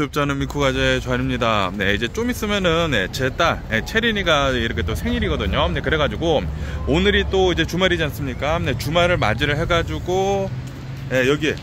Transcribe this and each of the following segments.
오라 유튜브 저는 미쿠가제 조한입니다. 네, 이제 좀 있으면은 네, 제 딸, 네, 체린이가 이렇게 또 생일이거든요. 네, 그래가지고 오늘이 또 이제 주말이지 않습니까? 네, 주말을 맞이를 해가지고 네, 여기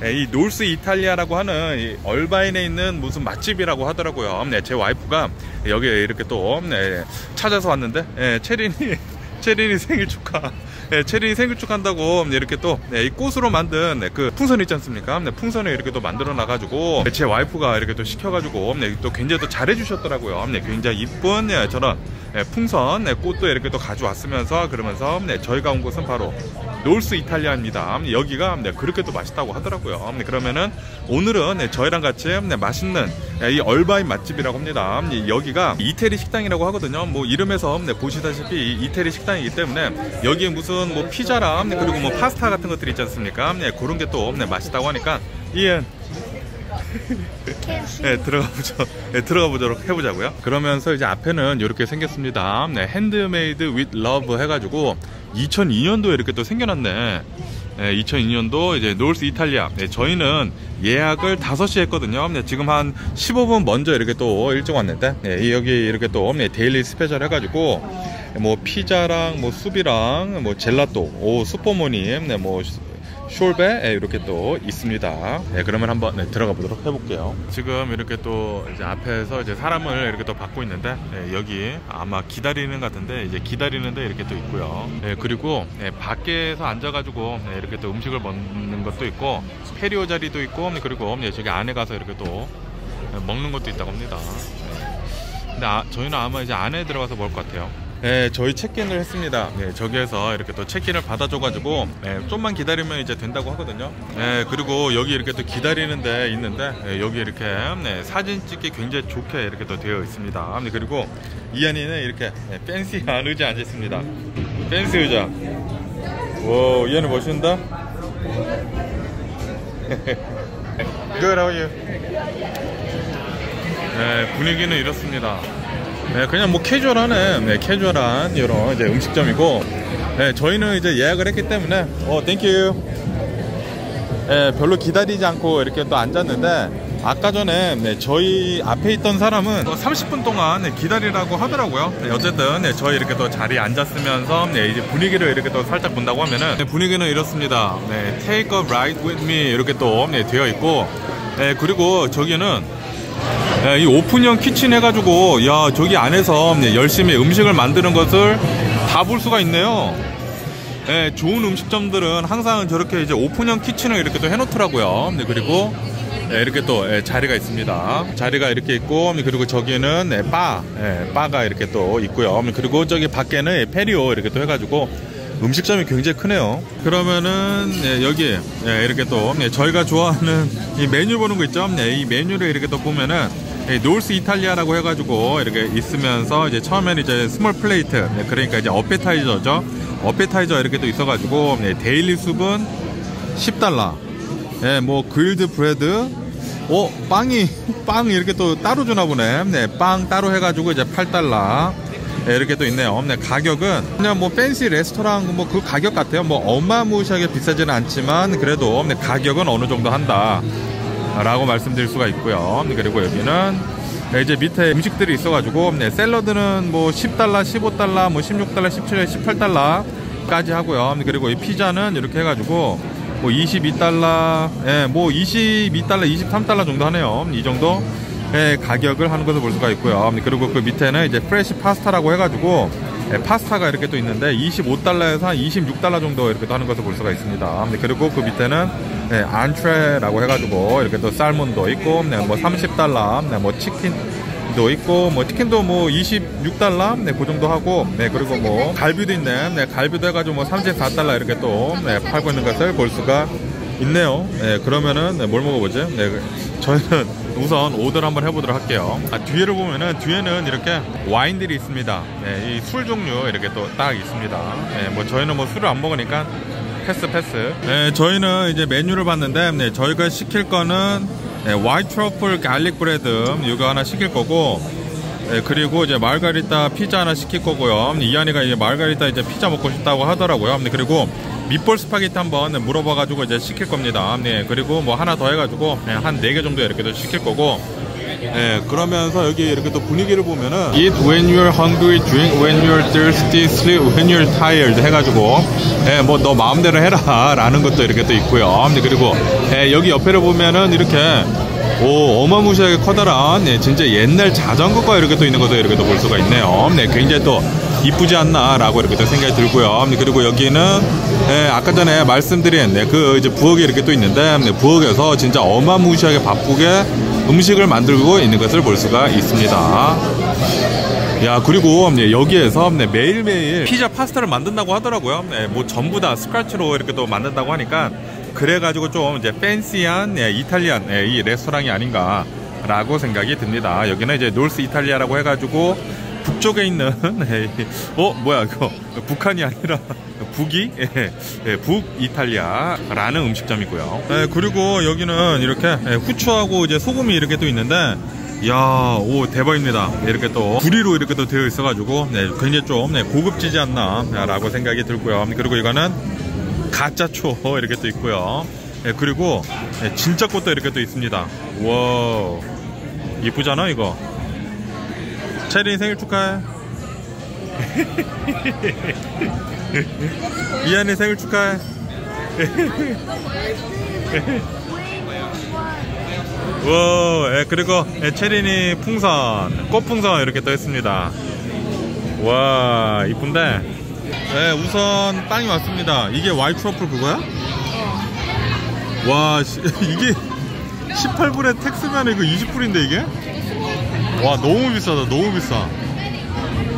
네, 이 놀스 이탈리아라고 하는 이 얼바인에 있는 무슨 맛집이라고 하더라고요. 네, 제 와이프가 여기에 이렇게 또 네, 찾아서 왔는데 네, 체린이 체린이 생일 축하. 네, 체린이 생일 축한다고 이렇게 또이 네, 꽃으로 만든 네, 그 풍선 있지 않습니까? 네, 풍선을 이렇게 또 만들어 놔가지고 네, 제 와이프가 이렇게 또 시켜가지고 네, 또 굉장히 또 잘해주셨더라고요. 네, 굉장히 이쁜 네, 저런 네, 풍선 네, 꽃도 이렇게 또 가져왔으면서 그러면서 네, 저희가 온 곳은 바로 놀스 이탈리아입니다. 여기가 네, 그렇게 또 맛있다고 하더라고요. 네, 그러면은 오늘은 네, 저희랑 같이 네, 맛있는 네, 이 얼바인 맛집이라고 합니다. 네, 여기가 이태리 식당이라고 하거든요. 뭐 이름에서 네, 보시다시피 이태리 식당이기 때문에 여기에 무슨 뭐 피자랑 네, 그리고 뭐 파스타 같은 것들이 있지 않습니까? 네, 그런 게또 네, 맛있다고 하니까 이엔 네, 들어가 보죠. 네, 들어가 보도록 해보자고요. 그러면서 이제 앞에는 이렇게 생겼습니다. 네, handmade with love 해가지고 2002년도에 이렇게 또 생겨났네. 네, 2002년도 이제 North Italia. 네, 저희는 예약을 5시 했거든요. 네, 지금 한 15분 먼저 이렇게 또 일찍 왔는데, 네, 여기 이렇게 또 네, daily special 해가지고, 뭐 피자랑 뭐 수비랑 뭐 젤라또, 오 슈퍼모님, 네, 뭐 숄베 예, 이렇게 또 있습니다. 네, 그러면 한번 네, 들어가 보도록 해볼게요. 지금 이렇게 또 이제 앞에서 이제 사람을 이렇게 또 받고 있는데 네, 여기 아마 기다리는 같은데 이제 기다리는데 이렇게 또 있고요. 네, 그리고 네, 밖에서 앉아가지고 네, 이렇게 또 음식을 먹는 것도 있고 페리오 자리도 있고 그리고 네, 저기 안에 가서 이렇게 또 먹는 것도 있다고 합니다. 네. 근데 아, 저희는 아마 이제 안에 들어가서 먹을 것 같아요. 네, 저희 체크인을 했습니다. 네, 저기에서 이렇게 또 체크인을 받아줘가지고 네, 좀만 기다리면 이제 된다고 하거든요. 네, 그리고 여기 이렇게 또 기다리는 데 있는데 네, 여기 이렇게 네, 사진 찍기 굉장히 좋게 이렇게 또 되어 있습니다. 네, 그리고 이 안에는 이렇게 네, fancy한 의자 앉아 있습니다. fancy 의자. 와, 이 안에 멋있다. Good, how are you? 네, 분위기는 이렇습니다. 네, 그냥 뭐 캐주얼하네. 네, 캐주얼한 이런 이제 음식점이고, 네, 저희는 이제 예약을 했기 때문에, 어, thank you. 네, 별로 기다리지 않고 이렇게 또 앉았는데, 아까 전에 네, 저희 앞에 있던 사람은 30분 동안 네, 기다리라고 하더라고요. 네, 어쨌든 네, 저희 이렇게 또 자리에 앉았으면서 네, 이제 분위기를 이렇게 또 살짝 본다고 하면은 네, 분위기는 이렇습니다. 네, Take a ride with me 이렇게 또 네, 되어 있고, 네, 그리고 저기는 예, 이 오픈형 키친 해가지고 야 저기 안에서 열심히 음식을 만드는 것을 다 볼 수가 있네요. 예, 좋은 음식점들은 항상 저렇게 이제 오픈형 키친을 이렇게 또 해놓더라고요. 네, 그리고 예, 이렇게 또 예, 자리가 있습니다. 자리가 이렇게 있고 그리고 저기는 예, 바, 예, 바가 이렇게 또 있고요. 그리고 저기 밖에는 예, patio 이렇게 또 해가지고 음식점이 굉장히 크네요. 그러면은 예, 여기 예, 이렇게 또 예, 저희가 좋아하는 이 메뉴 보는 거 있죠? 예, 이 메뉴를 이렇게 또 보면은 예, North Italia라고 해가지고 이렇게 있으면서 이제 처음에는 이제 small plate 예, 그러니까 이제 애피타이저죠. 애피타이저 이렇게 또 있어가지고 예, daily soup은 10달러. 예, 뭐 grilled bread 어, 빵이, 빵 이렇게 또 따로 주나 보네. 네, 빵 따로 해가지고 이제 8달러. 네, 이렇게 또 있네요. 네, 가격은 그냥 뭐 fancy 레스토랑 뭐 그 가격 같아요. 뭐 어마무시하게 비싸지는 않지만 그래도 네, 가격은 어느 정도 한다. 라고 말씀드릴 수가 있고요. 네, 그리고 여기는 네, 이제 밑에 음식들이 있어가지고 네, 샐러드는 뭐 10달러, 15달러, 뭐 16달러, 17, 18달러까지 하고요. 네, 그리고 이 피자는 이렇게 해가지고 뭐 22달러, 예, 뭐 22달러, 23달러 정도 하네요. 이 정도 의 가격을 하는 것을 볼 수가 있고요. 그리고 그 밑에는 이제 프레시 파스타라고 해가지고 예, 파스타가 이렇게 또 있는데 25달러에서 한 26달러 정도 이렇게 또 하는 것을 볼 수가 있습니다. 그리고 그 밑에는 네, 안트레라고 해가지고 이렇게 또 살몬도 있고 네, 뭐 30달러, 네, 뭐 치킨 도 있고 뭐 치킨도 뭐 26달러, 네, 그 정도 하고 네, 그리고 뭐 갈비도 있네, 네, 갈비도 해가지고 뭐 34달러 이렇게 또 네, 팔고 있는 것을 볼 수가 있네요. 네, 그러면은 네, 뭘 먹어보죠? 네, 저희는 우선 오더를 한번 해보도록 할게요. 아, 뒤를 보면은 뒤에는 이렇게 와인들이 있습니다. 네, 이 술 종류 이렇게 또 딱 있습니다. 네, 뭐 저희는 뭐 술을 안 먹으니까 패스 패스. 네, 저희는 이제 메뉴를 봤는데 네, 저희가 시킬 거는 네, white truffle garlic bread 이거 하나 시킬 거고 네, 그리고 이제 margherita 피자 하나 시킬 거고요. 이한이가 이제 margherita 이제 피자 먹고 싶다고 하더라고요. 네, 그리고 meatball 스파게티 한번 네, 물어봐가지고 이제 시킬 겁니다. 네, 그리고 뭐 하나 더 해가지고 네, 한 네 개 정도 이렇게 더 시킬 거고. 네, 그러면서 여기 이렇게 또 분위기를 보면은 Eat when you're hungry, drink when you're thirsty, sleep when you're tired 해가지고 네, 뭐 너 마음대로 해라 라는 것도 이렇게 또 있고요. 네, 그리고 네, 여기 옆에를 보면은 이렇게 오 어마무시하게 커다란 네, 진짜 옛날 자전거가 이렇게 또 있는 것도 이렇게 또 볼 수가 있네요. 네, 굉장히 또 이쁘지 않나라고 이렇게 또 생각이 들고요. 네, 그리고 여기는 네, 아까 전에 말씀드린 네, 그 이제 부엌이 이렇게 또 있는데 네, 부엌에서 진짜 어마무시하게 바쁘게 음식을 만들고 있는 것을 볼 수가 있습니다. 야 그리고 네, 여기에서 네, 매일매일 피자 파스타를 만든다고 하더라고요. 네, 뭐 전부 다 스크래치로 이렇게 또 만든다고 하니까 그래가지고 좀 이제 팬시한 네, 이탈리안 네, 이 레스토랑이 아닌가라고 생각이 듭니다. 여기는 이제 놀스 이탈리아라고 해가지고 북쪽에 있는 네, 어 뭐야 이거 북한이 아니라 북이 예, 예, 북 이탈리아라는 음식점이고요. 예, 그리고 여기는 이렇게 예, 후추하고 이제 소금이 이렇게 또 있는데 야, 오, 대박입니다. 이렇게 또, 구리로 이렇게 또 되어 있어가지고, 네, 굉장히 좀, 네, 고급지지 않나, 라고 생각이 들고요. 그리고 이거는, 가짜초, 이렇게 또 있고요. 네, 그리고, 네, 진짜 꽃도 이렇게 또 있습니다. 와 이쁘잖아, 이거. 체리 생일 축하해. 이한이 생일 축하해. 와, 예, 그리고 예, 체린이 풍선, 꽃풍선 이렇게 떠 있습니다. 와, 이쁜데. 예, 우선 빵이 왔습니다. 이게 와이트 트러플 그거야? 와, 시, 이게 18불에 tax면 이거 20불인데 이게? 와, 너무 비싸다. 너무 비싸.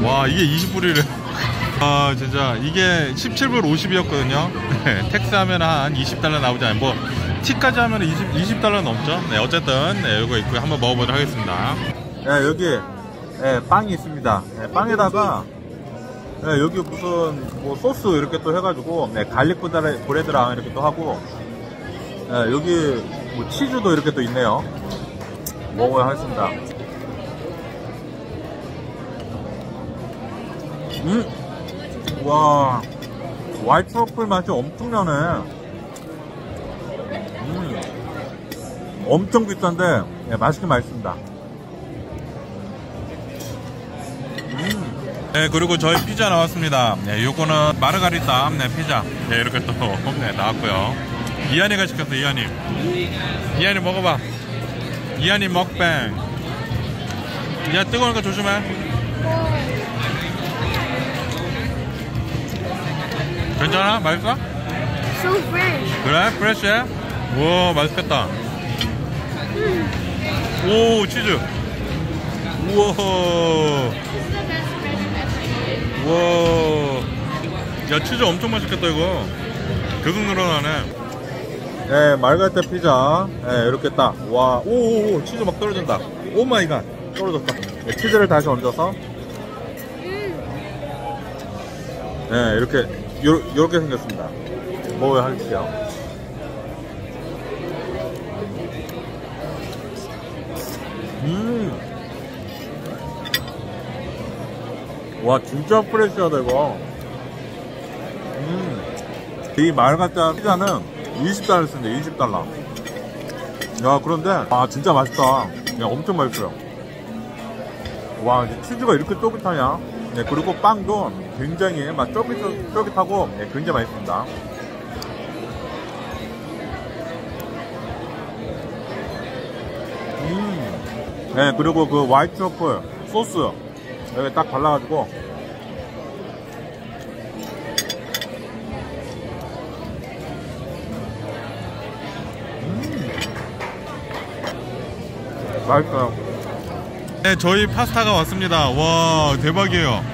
와, 이게 20불이래. 아, 진짜 이게 17불 50이었거든요. tax 하면 한 20달러 나오지 않아요. 뭐 팁까지 하면 20, 20달러 넘죠. 네, 어쨌든 네, 이거 있고요. 한번 먹어보도록 하겠습니다. 네, 여기 네, 빵이 있습니다. 네, 빵에다가 네, 여기 무슨 뭐 소스 이렇게 또 해가지고 네, garlic bread랑 이렇게 또 하고 네, 여기 뭐 치즈도 이렇게 또 있네요. 먹어야 하겠습니다. 음, 와, 화이트 트러플 맛이 엄청나네. 음, 엄청 비싼데 네, 맛있게 맛있습니다. 음. 네, 그리고 저희 피자 나왔습니다. 네, 요거는 마르가리타 네, 피자. 네, 이렇게 또 네, 나왔고요. 이한이가 시켰어, 이한이. 이한이 먹어봐. 이한이 먹뱅. 야, 뜨거우니까 조심해. 괜찮아? 맛있어? So fresh. 그래? 프레쉬해? 우와 맛있겠다. 오 치즈. 우와. 우와. 야 치즈 엄청 맛있겠다 이거. 계속 늘어나네. 네 margherita 피자. 네, 이렇게 딱 와 오오오 치즈 막 떨어진다. oh my God. 떨어졌다. 네, 치즈를 다시 얹어서. 네 이렇게 요, 요렇게 생겼습니다 먹어 볼게요 음. 와, 진짜 프레시하다, 이거. 음. 이 말가짜 피자는 20달러 쓴대, 20달러. 야, 그런데, 아, 진짜 맛있다. 야, 엄청 맛있어요. 와, 이제 치즈가 이렇게 쫄깃하냐? 네, 그리고 빵도 굉장히 막 쫄깃, 쫄깃하고, 네, 굉장히 맛있습니다. 음. 네, 그리고 그 화이트 트러플 소스 여기 딱 발라가지고 음. 맛있어요. 네, 저희 파스타가 왔습니다. 와, 대박이에요.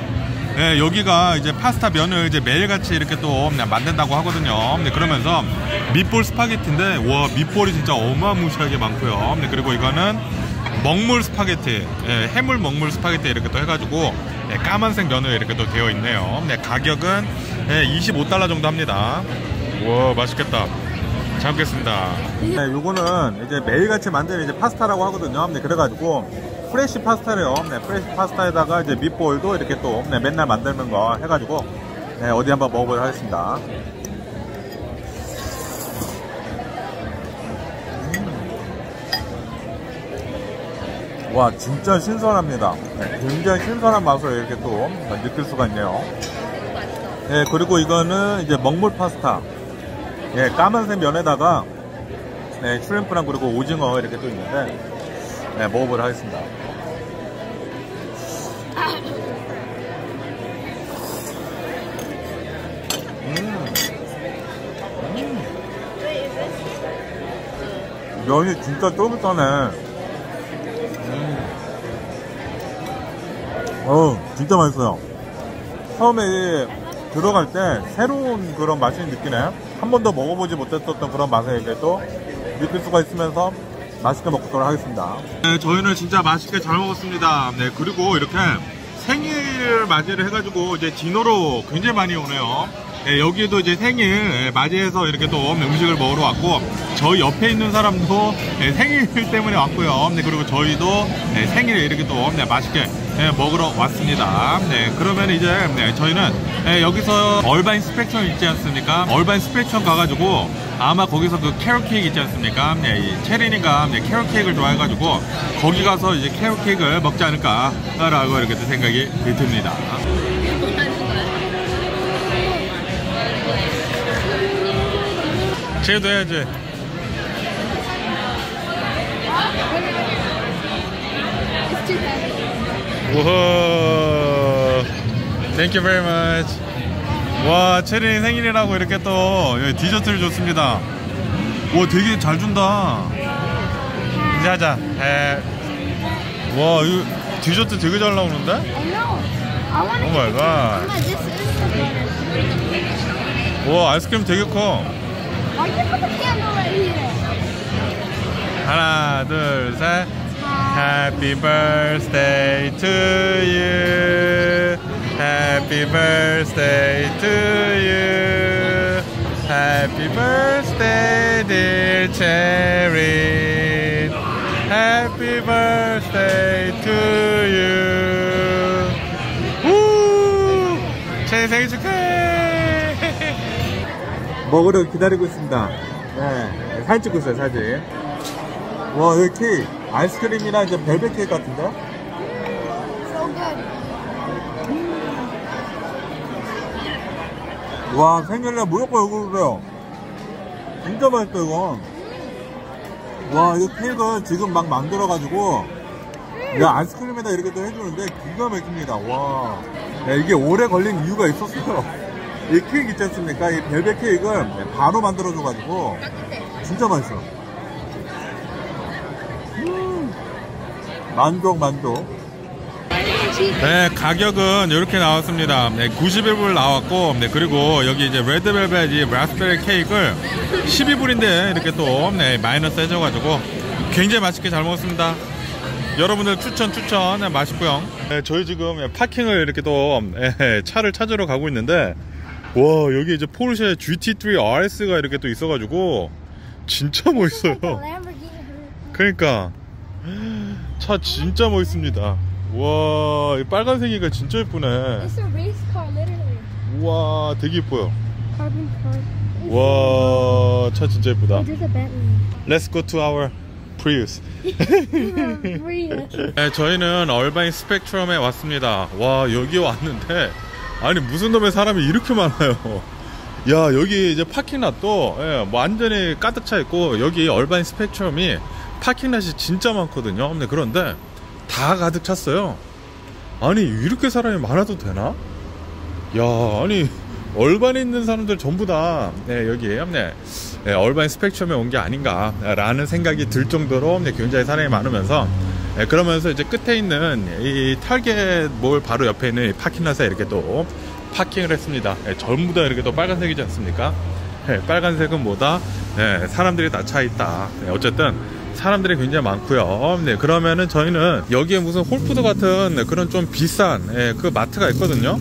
네, 여기가 이제 파스타 면을 이제 매일같이 이렇게 또 만든다고 하거든요. 네, 그러면서 meatball 스파게티인데, 와, meatball이 진짜 어마무시하게 많고요. 네, 그리고 이거는 먹물 스파게티, 예, 해물 먹물 스파게티 이렇게 또 해가지고 예, 까만색 면을 이렇게 또 되어 있네요. 네, 가격은 예, 25달러 정도 합니다. 와, 맛있겠다. 잘 먹겠습니다. 네, 요거는 이제 매일같이 만드는 이제 파스타라고 하거든요. 네, 그래가지고 fresh 파스타래요. 네, fresh 파스타에다가 이제 meatball도 이렇게 또 네, 맨날 만드는 거 해가지고 네, 어디 한번 먹어보도록 하겠습니다. 음. 와 진짜 신선합니다 네, 굉장히 신선한 맛을 이렇게 또 느낄 수가 있네요 예, 그리고 이거는 이제 먹물 파스타 예, 까만색 면에다가 네, 슈림프랑 그리고 오징어 이렇게 또 있는데 네, 먹어보도록 하겠습니다. 음. 면이 진짜 쫄깃하네. 음. 어, 진짜 맛있어요. 처음에 들어갈 때 새로운 그런 맛이 느끼네. 한 번도 먹어보지 못했었던 그런 맛을 이제 또 느낄 수가 있으면서 맛있게 먹도록 하겠습니다. 네, 저희는 진짜 맛있게 잘 먹었습니다. 네, 그리고 이렇게 생일 맞이를 해가지고 이제 디너로 굉장히 많이 오네요. 네, 여기도 이제 생일 맞이해서 이렇게 또 음식을 먹으러 왔고 저희 옆에 있는 사람도 네, 생일 때문에 왔고요. 네, 그리고 저희도 네, 생일 이렇게 또 네, 맛있게 네, 먹으러 왔습니다. 네, 그러면 이제 네, 저희는 네, 여기서 얼바인 Spectrum 있지 않습니까? 얼바인 Spectrum 가가지고 아마 거기서 그 carrot 케이크 있지 않습니까? 네, 이 체린이가 네, carrot 케이크를 좋아해가지고 거기 가서 이제 캐럿 케이크를 먹지 않을까라고 이렇게 또 생각이 듭니다. 쟤도 해야지. It's too heavy. 우호. Thank you very much. 와, 체린이 생일이라고 이렇게 또 디저트를 줬습니다. 와, 되게 잘 준다. 이제 하자. 에. 와, 이거 디저트 되게 잘 나오는데? Oh this is the 와, 아이스크림 되게 커. 하나, 둘, 셋. Happy birthday to you. Happy birthday to you. Happy birthday, dear Cherry. Happy birthday to you. 우! 제 생일 축하해! 먹으러 기다리고 있습니다. 네, 사진 찍고 있어요, 사진. 와, 여기 케이크. 아이스크림이랑 이제 벨벳 케이크 같은데? Good. 와, 생일날 무조건 이거 그래요. 진짜 맛있다, 이건. 와, 이 케이크 지금 막 만들어가지고, 야, 아이스크림에다 이렇게 또 해주는데 기가 막힙니다. 와. 야, 이게 오래 걸린 이유가 있었어요. 이 케이크 있지 않습니까? 이 벨벳 케이크를 바로 만들어줘가지고, 진짜 맛있어. 만족, 만족. 네, 가격은 이렇게 나왔습니다. 네, 91불 나왔고, 네, 그리고 여기 이제 레드벨벳 이 라스베리 케이크를 12불인데 이렇게 또, 네, 마이너스 해줘가지고 굉장히 맛있게 잘 먹었습니다. 여러분들 추천, 추천, 네, 맛있고요. 네, 저희 지금 파킹을 이렇게 또, 네, 차를 찾으러 가고 있는데, 와, 여기 이제 포르쉐 GT3 RS가 이렇게 또 있어가지고, 진짜 멋있어요. Lamborghini. 그러니까 차 진짜 멋있습니다. 와, 이 빨간색이가 진짜 예쁘네. It's a race car, literally. 우와, 되게 예뻐요. Carbon car. 와, 차 진짜 예쁘다. There's a Bentley. Let's go to our Prius. 네, 저희는 얼바인 스펙트럼에 왔습니다. 와, 여기 왔는데 아니 무슨 놈의 사람이 이렇게 많아요. 야, 여기 이제 parking lot도 예, 뭐 완전히 가득 차 있고 여기 얼바인 Spectrum이 parking lot이 진짜 많거든요. 근데 그런데 다 가득 찼어요. 아니 이렇게 사람이 많아도 되나? 야, 아니 얼바인에 있는 사람들 전부 다 네, 여기 네, 네, 얼바인 Spectrum에 온 게 아닌가라는 생각이 들 정도로 네, 굉장히 사람이 많으면서 네, 그러면서 이제 끝에 있는 이 Target mall 바로 옆에 있는 이 parking lot에 이렇게 또 parking을 했습니다. 네, 전부 다 이렇게 또 빨간색이지 않습니까? 네, 빨간색은 뭐다? 네, 사람들이 다 차 있다. 네, 어쨌든 사람들이 굉장히 많고요. 네, 그러면은 저희는 여기에 무슨 Whole Foods 같은 네, 그런 좀 비싼 예, 그 마트가 있거든요.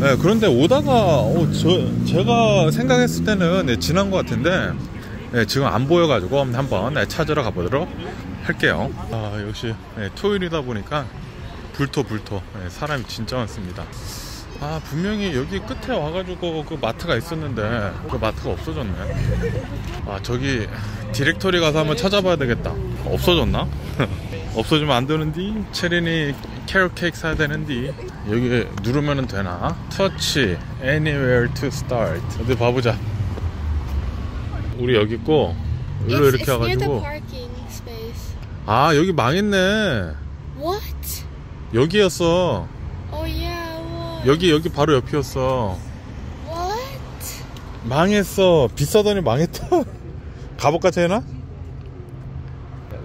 네, 그런데 오다가 어, 저, 제가 생각했을 때는 네, 지난 것 같은데 네, 지금 안 보여가지고 한번 네, 찾으러 가보도록 할게요. 아 역시 네, 토요일이다 보니까 불토 불토 네, 사람이 진짜 많습니다. 아 분명히 여기 끝에 와가지고 그 마트가 있었는데 그 마트가 없어졌네. 아 저기 디렉토리 가서 한번 찾아봐야 되겠다. 없어졌나? 없어지면 안 되는디 체린이 캐럿 케이크 사야 되는디 여기 누르면 되나 터치 anywhere to start 어디 봐보자 우리 여기 있고 일로 이렇게 와가지고. 아 여기 망했네 What? 여기였어 Oh yeah. 여기 여기 바로 옆이었어. What? 망했어. 비싸더니 망했다. 가볼까 채나?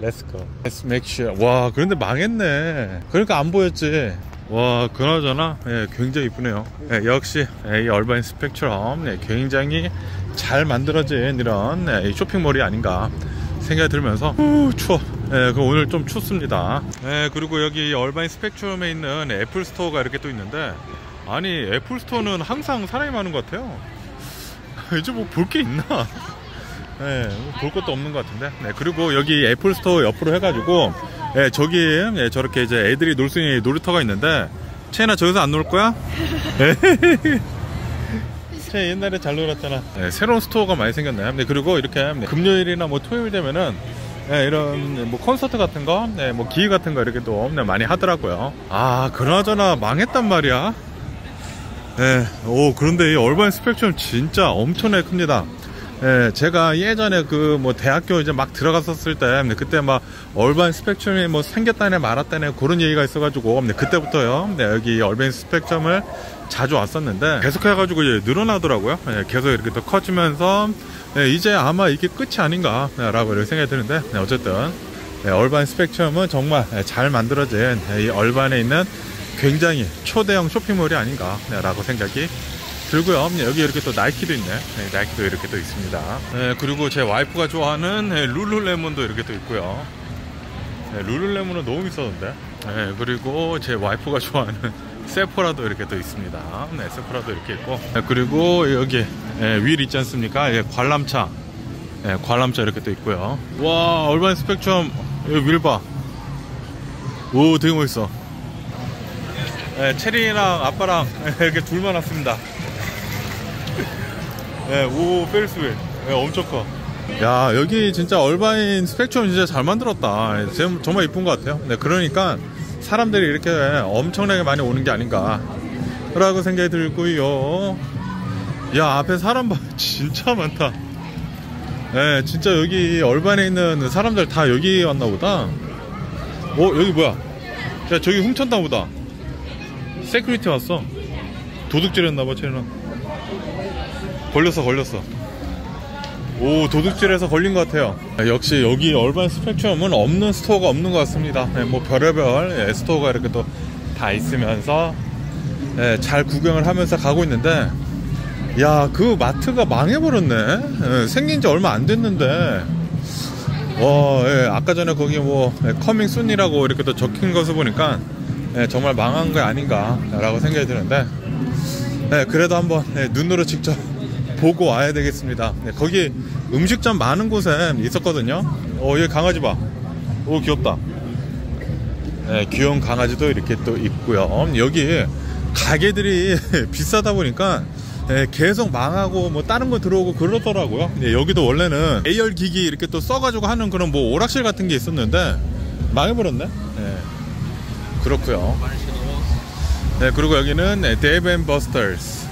Let's go. Let's make sure. 와 그런데 망했네. 그러니까 안 보였지. 와 그나저나 예, 굉장히 이쁘네요. 예, 역시 예, 이 얼바인 스펙처럼 예, 굉장히 잘 만들어진 이런 예, 이 쇼핑몰이 아닌가 생각이 들면서 후, 추워. 예, 그 오늘 좀 춥습니다. 예, 그리고 여기 얼바인 Spectrum에 있는 Apple Store가 이렇게 또 있는데 아니 Apple Store는 항상 사람이 많은 것 같아요 이제 뭐 볼 게 있나 네, 볼 것도 없는 것 같은데. 네, 그리고 여기 Apple Store 옆으로 해가지고, 예, 저기, 예, 저렇게 이제 애들이 놀 수 있는 놀이터가 있는데, 채나 저기서 안 놀 거야? 채 옛날에 잘 놀았잖아. 네, 새로운 스토어가 많이 생겼네. 네, 그리고 이렇게 네, 금요일이나 뭐 토요일 되면은, 네, 이런 뭐 콘서트 같은 거, 네, 뭐 기획 같은 거 이렇게 또 네, 많이 하더라고요. 아, 그나저나 망했단 말이야. 네, 오, 그런데 이 얼반 스펙트럼 진짜 엄청나게 큽니다. 예, 제가 예전에 그 뭐 대학교 이제 막 들어갔었을 때 네, 그때 막 얼반 스펙트럼이 뭐 생겼다네 말았다네 그런 얘기가 있어가지고 네, 그때부터요 네, 여기 얼반 스펙트럼을 자주 왔었는데 계속 해가지고 이제 늘어나더라고요 예, 계속 이렇게 또 커지면서 예, 이제 아마 이게 끝이 아닌가라고 생각이 드는데 네, 어쨌든 네, 얼반 스펙트럼은 정말 예, 잘 만들어진 예, 이 얼반에 있는 굉장히 초대형 쇼핑몰이 아닌가라고 생각이 들고요. 여기 이렇게 또 나이키도 있네. 네, 나이키도 이렇게 또 있습니다. 네, 그리고 제 와이프가 좋아하는 네, 룰루레몬도 이렇게 또 있고요. 네, 룰루레몬은 너무 비싸던데. 네, 그리고 제 와이프가 좋아하는 세포라도 이렇게 또 있습니다. 네, 세포라도 이렇게 있고. 네, 그리고 여기 네, 윌 있지 않습니까? 예, 관람차. 네, 관람차 이렇게 또 있고요. 와, 얼반 스펙트럼 윌 봐. 오, 되게 멋있어. 네, 체리랑 아빠랑 이렇게 둘만 왔습니다. 네, 오, 페리스윌. 네, 엄청 커. 야, 여기 진짜 얼바인 스펙트럼 진짜 잘 만들었다. 정말 이쁜 것 같아요. 네, 그러니까 사람들이 이렇게 엄청나게 많이 오는 게 아닌가. 라고 생각이 들고요. 야, 앞에 사람 봐. 진짜 많다. 네, 진짜 여기 얼바인에 있는 사람들 다 여기 왔나 보다. 어, 여기 뭐야? 야, 저기 훔쳤나 보다. security 왔어. 도둑질 했나봐, 쟤는. 걸렸어, 걸렸어. 오, 도둑질해서 걸린 것 같아요. 네, 역시 여기 얼바인 Spectrum은 없는 store가 없는 것 같습니다. 네, 뭐 별의별 예, store가 이렇게 또 다 있으면서 예, 잘 구경을 하면서 가고 있는데, 야, 그 마트가 망해버렸네. 예, 생긴 지 얼마 안 됐는데, 와, 예, 아까 전에 거기 뭐 coming soon이라고 이렇게 또 적힌 것을 보니까 예, 정말 망한 게 아닌가라고 생각이 드는데, 네, 그래도 한번 네, 눈으로 직접 보고 와야 되겠습니다. 네, 거기 음식점 많은 곳에 있었거든요. 어, 여기 강아지 봐. 오, 귀엽다. 네, 귀여운 강아지도 이렇게 또 있고요. 여기 가게들이 비싸다 보니까 네, 계속 망하고 뭐 다른 거 들어오고 그러더라고요. 네, 여기도 원래는 AR 기기 이렇게 또 써가지고 하는 그런 뭐 오락실 같은 게 있었는데 망해버렸네. 네, 그렇고요. 네, 그리고 여기는 네, Dave and Buster's.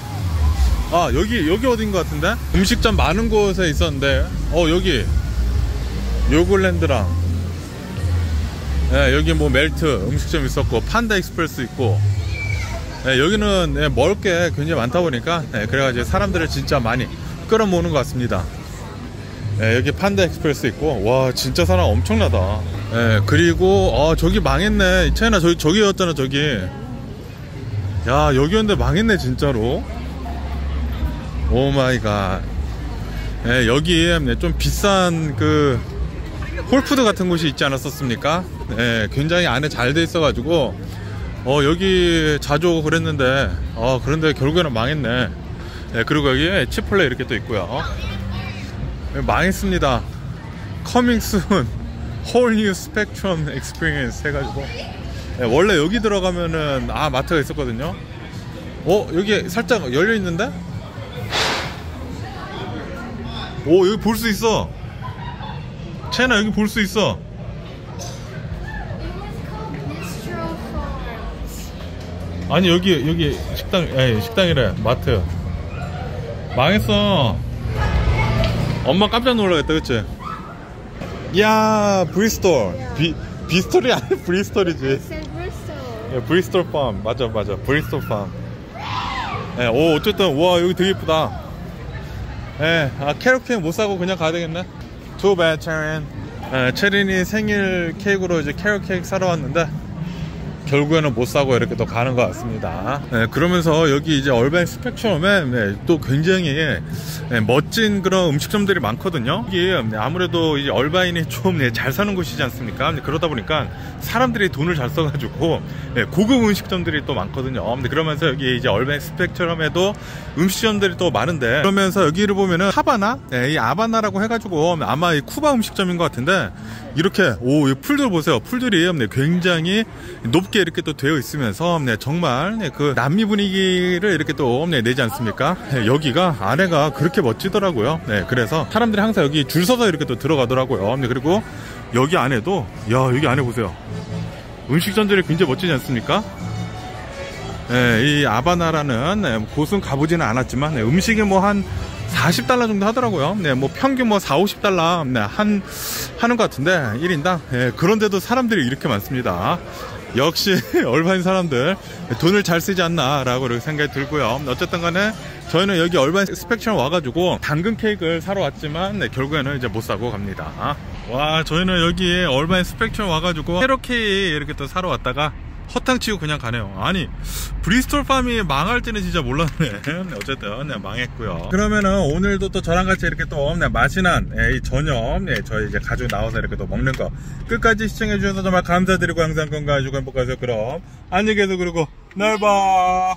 아, 여기, 여기 어딘 것 같은데? 음식점 많은 곳에 있었는데, 어, 여기, Yogurtland랑, 네, 여기 뭐 Melt 음식점 있었고, Panda Express 있고, 네, 여기는 네, 먹을 게 굉장히 많다 보니까, 네, 그래가지고 사람들을 진짜 많이 끌어모으는 것 같습니다. 네, 여기 Panda Express 있고, 와, 진짜 사람 엄청나다. 네, 그리고, 어, 저기 망했네. 체린아 저기, 저기였잖아, 저기. 야, 여기였는데 망했네, 진짜로. Oh my god. 예, 여기에 좀 비싼 그 Whole Foods 같은 곳이 있지 않았었습니까? 예, 굉장히 안에 잘 돼 있어 가지고 어 여기 자주 오고 그랬는데 어 그런데 결국에는 망했네. 예, 그리고 여기에 Chipotle 이렇게 또 있고요. 네, 망했습니다. Coming soon whole new spectrum experience 해가지고. 네, 원래 여기 들어가면은 아 마트가 있었거든요. 어 여기 살짝 열려있는데? 오 여기 볼 수 있어. 채나 여기 볼 수 있어. 아니 여기 여기 식당 에 식당이래 마트. 망했어. 엄마 깜짝 놀라겠다 그치? 야 Bristol. 비 비스톨이 아니 Bristol이지. 예, Bristol Farms 맞아 맞아. Bristol Farms 예, 오 어쨌든 와 여기 되게 이쁘다. 예, 아 carrot cake 못 사고 그냥 가야 되겠네? Too bad 체린 예, 체린이 생일 케이크로 이제 carrot cake 사러 왔는데 결국에는 못 사고 이렇게 또 가는 것 같습니다. 네, 그러면서 여기 이제 Irvine Spectrum에 네, 또 굉장히 네, 멋진 그런 음식점들이 많거든요. 이게 네, 아무래도 이제 얼바인이 좀 잘 사는 곳이지 않습니까? 네, 그러다 보니까 사람들이 돈을 잘 써가지고 네, 고급 음식점들이 또 많거든요. 네, 그러면서 여기 이제 얼반 스펙트럼에도 음식점들이 또 많은데 그러면서 여기를 보면은 하바나, 네, 이 아바나라고 해가지고 아마 이 쿠바 음식점인 것 같은데 이렇게 오, 이 풀들 보세요. 풀들이 네, 굉장히 높게 이렇게 또 되어 있으면서 네, 정말 네, 그 남미 분위기를 이렇게 또 네, 내지 않습니까? 네, 여기가 안에가 그렇게 멋지더라고요. 네, 그래서 사람들이 항상 여기 줄 서서 이렇게 또 들어가더라고요. 네, 그리고 여기 안에도 야 여기 안에 보세요. 음식점들이 굉장히 멋지지 않습니까? 네, 이 아바나라는 네, 곳은 가보지는 않았지만 네, 음식이 뭐한 40달러 정도 하더라고요. 네, 뭐 평균 뭐 4, 50달러 네, 한 하는 것 같은데 1인당. 네, 그런데도 사람들이 이렇게 많습니다. 역시 얼바인 사람들 돈을 잘 쓰지 않나라고 이렇게 생각이 들고요. 어쨌든 간에 저희는 여기 얼바인 스펙처럼 와가지고 당근 케이크를 사러 왔지만 네, 결국에는 이제 못 사고 갑니다. 와 저희는 여기 얼바인 스펙처럼 와가지고 캐럿 케이크 이렇게 또 사러 왔다가 허탕 치고 그냥 가네요. 아니 브리스톨 팜이 망할 때는 진짜 몰랐네. 네, 어쨌든 네, 망했고요. 그러면은 오늘도 또 저랑 같이 이렇게 또 네, 맛이난 네, 이 저녁 네, 저희 이제 가족 나와서 이렇게 또 먹는 거 끝까지 시청해 주셔서 정말 감사드리고 항상 건강하시고 행복하세요. 그럼 안녕히 계세요. 그리고 날 봐.